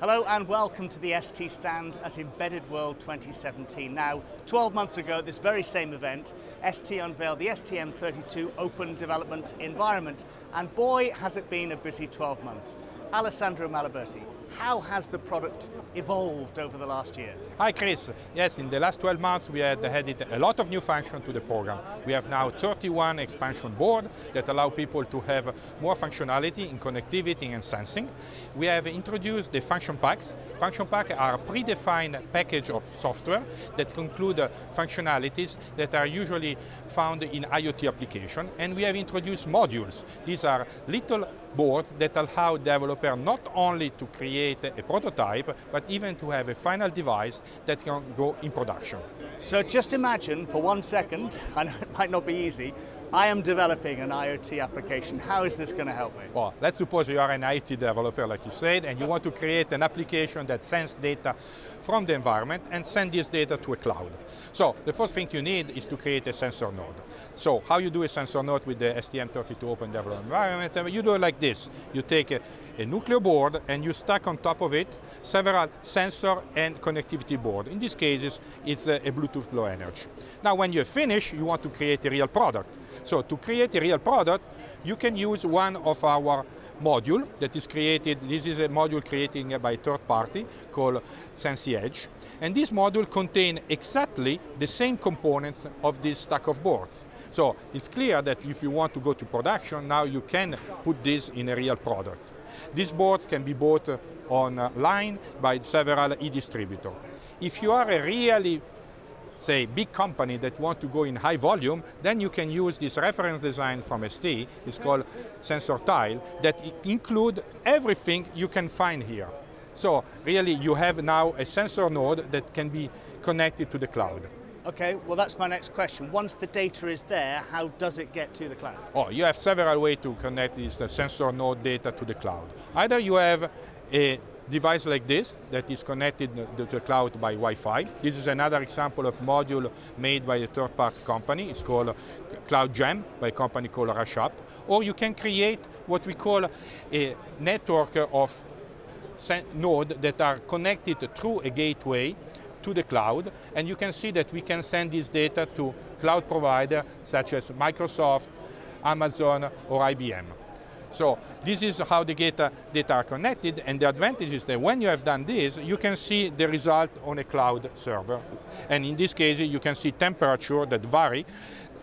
Hello and welcome to the ST stand at Embedded World 2017. Now, 12 months ago at this very same event, ST unveiled the STM32 Open Development Environment, and boy has it been a busy 12 months. Alessandro Malaberti, how has the product evolved over the last year? Hi Chris, yes in the last 12 months we had added a lot of new functions to the program. We have now 31 expansion boards that allow people to have more functionality in connectivity and sensing. We have introduced the function packs. Function packs are a predefined package of software that include functionalities that are usually found in IoT application and we have introduced modules. These are little boards that allow developer not only to create a prototype, but even to have a final device that can go in production. So just imagine for one second, I know it might not be easy, I am developing an IoT application. How is this going to help me? Well, let's suppose you are an IoT developer, like you said, and you want to create an application that sends data from the environment and send this data to a cloud. So the first thing you need is to create a sensor node. So how you do a sensor node with the STM32 Open Development Environment, you do it like this. You take a, a Nucleo board and you stack on top of it several sensor and connectivity board. In these cases, it's a, a Bluetooth low energy. Now when you finish, you want to create a real product. So to create a real product, you can use one of our module that is created, this is a module created by third party called SensiEdge. And this module contains exactly the same components of this stack of boards. So it's clear that if you want to go to production, now you can put this in a real product. These boards can be bought uh, online by several e-distributors. If you are a really say, big company that want to go in high volume, then you can use this reference design from ST, it's called Sensor Tile, that include everything you can find here. So really you have now a sensor node that can be connected to the cloud. Okay, well that's my next question. Once the data is there, how does it get to the cloud? Oh, you have several ways to connect this uh, sensor node data to the cloud. Either you have a device like this that is connected to the cloud by Wi-Fi. This is another example of module made by a third-party company. It's called CloudGem by a company called RushUp. Or you can create what we call a network of nodes that are connected through a gateway to the cloud, and you can see that we can send this data to cloud providers such as Microsoft, Amazon, or IBM. So this is how the data, data are connected, and the advantage is that when you have done this, you can see the result on a cloud server. And in this case, you can see temperature that vary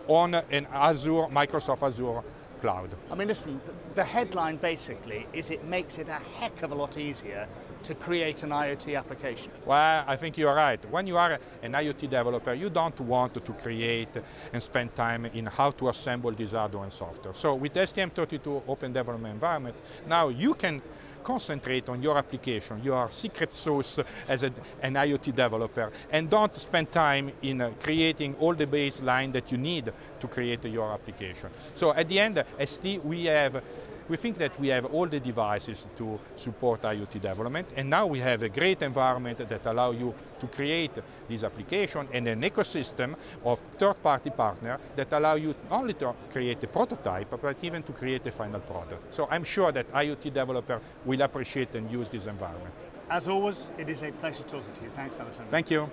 on an Azure, Microsoft Azure cloud. I mean, listen, the headline basically is it makes it a heck of a lot easier to create an IoT application? Well, I think you're right. When you are an IoT developer, you don't want to create and spend time in how to assemble this hardware and software. So with STM32 Open Development Environment, now you can concentrate on your application, your secret sauce as a, an IoT developer, and don't spend time in uh, creating all the baseline that you need to create your application. So at the end, ST, we have we think that we have all the devices to support IoT development, and now we have a great environment that allow you to create this application and an ecosystem of third-party partners that allow you not only to create a prototype, but even to create a final product. So I'm sure that IoT developer will appreciate and use this environment. As always, it is a pleasure talking to you. Thanks, Alessandro. Thank you.